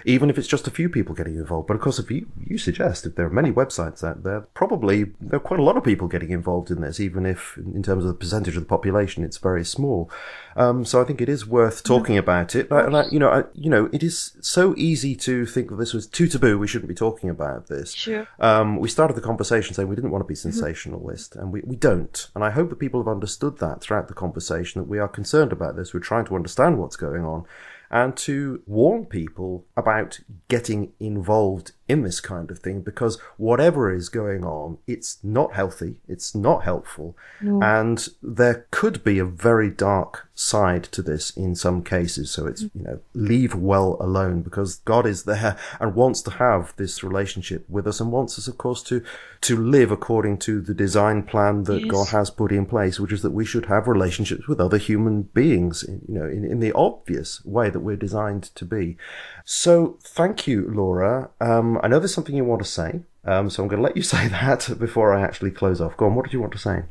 even if it's just a few people getting involved. But of course, if you, you suggest if there are many websites out there, probably there are quite a lot of people getting involved in this, even if in terms of the percentage of the population, it's very small. Um, so I think it is worth talking mm-hmm. about it. And I, you know, I, you know, it is so easy to think that this was too taboo. We shouldn't be talking about this. Sure. Um, we started the conversation saying we didn't want to be mm-hmm. sensationalist, and we, we don't. And I hope that people have understood that throughout the conversation we are concerned about this. We're trying to understand what's going on and to warn people about getting involved in this kind of thing because whatever is going on, it's not healthy, it's not helpful, no. and there could be a very dark side to this in some cases. So it's, you know, leave well alone because God is there and wants to have this relationship with us and wants us, of course, to, to live according to the design plan that yes. God has put in place, which is that we should have relationships with other human beings, you know, in, in the obvious way that we're designed to be. So thank you, Laura. Um, I know there's something you want to say, um, so I'm going to let you <laughs> say that before I actually close off. Go on. What did you want to say?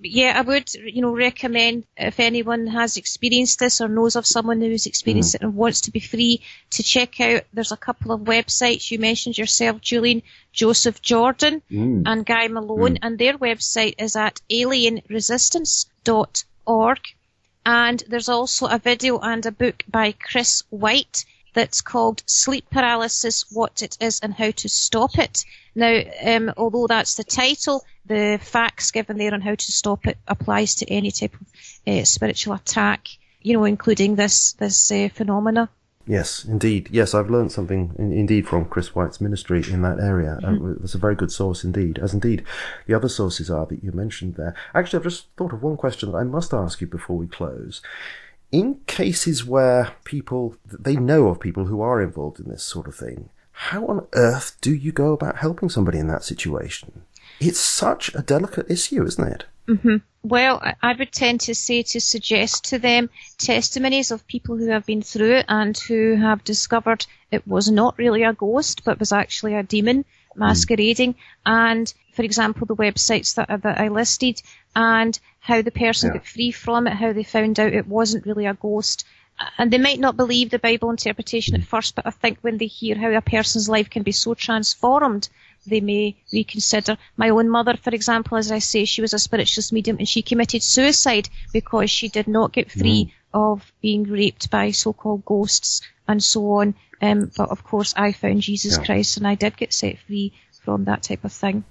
yeah, I would, you know, recommend if anyone has experienced this or knows of someone who's experienced mm. it and wants to be free to check out. There's a couple of websites you mentioned yourself, Julian, Joseph Jordan mm. and Guy Malone, mm. and their website is at alienresistance.org. And there's also a video and a book by Chris White that's called Sleep Paralysis, What It Is and How to Stop It. Now, um, although that's the title, the facts given there on how to stop it applies to any type of uh, spiritual attack, you know, including this, this uh, phenomena. Yes, indeed. Yes, I've learned something in, indeed from Chris White's ministry in that area. Uh, mm-hmm. Uh, that's a very good source indeed, as indeed the other sources are that you mentioned there. Actually, I've just thought of one question that I must ask you before we close in cases where people they know of people who are involved in this sort of thing how on earth do you go about helping somebody in that situation? It's such a delicate issue, isn't it? Mm-hmm. Well, I would tend to say to suggest to them testimonies of people who have been through it and who have discovered it was not really a ghost, but was actually a demon masquerading. Mm. And, for example, the websites that, that I listed and how the person yeah. got free from it, how they found out it wasn't really a ghost. And they might not believe the Bible interpretation at first, but I think when they hear how a person's life can be so transformed they may reconsider. My own mother, for example, as I say, she was a spiritualist medium and she committed suicide because she did not get free mm. of being raped by so-called ghosts and so on. Um, but of course, I found Jesus yeah. Christ and I did get set free from that type of thing.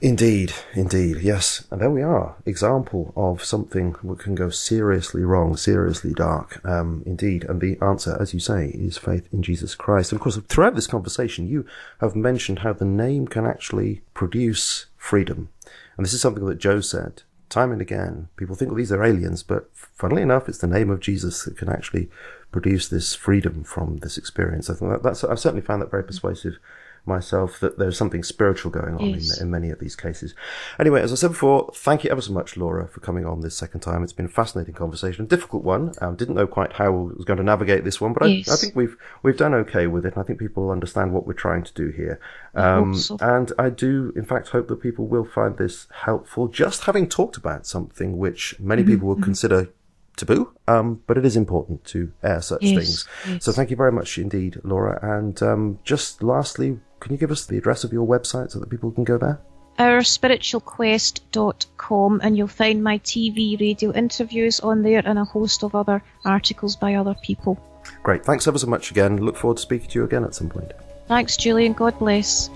Indeed, indeed, yes. And there we are. Example of something that can go seriously wrong, seriously dark. Um, indeed. And the answer, as you say, is faith in Jesus Christ. And of course, throughout this conversation, you have mentioned how the name can actually produce freedom. And this is something that Joe said time and again. People think, well, these are aliens, but funnily enough, it's the name of Jesus that can actually produce this freedom from this experience. I think that, that's, I've certainly found that very persuasive myself that there's something spiritual going on yes. in, in, many of these cases. Anyway, as I said before, thank you ever so much, Laura, for coming on this second time. It's been a fascinating conversation, a difficult one. Um, didn't know quite how I was going to navigate this one, but yes. I, I, think we've we've done okay with it, and I think people understand what we're trying to do here. Um, I so. And I do, in fact, hope that people will find this helpful. Just having talked about something which many mm-hmm. people would mm-hmm. consider taboo, um, but it is important to air such yes, things. Yes. So thank you very much indeed, Laura. And um, just lastly, can you give us the address of your website so that people can go there? ourspiritualquest.com and you'll find my TV, radio interviews on there and a host of other articles by other people. Great. Thanks ever so much again. Look forward to speaking to you again at some point. Thanks, Julian. God bless.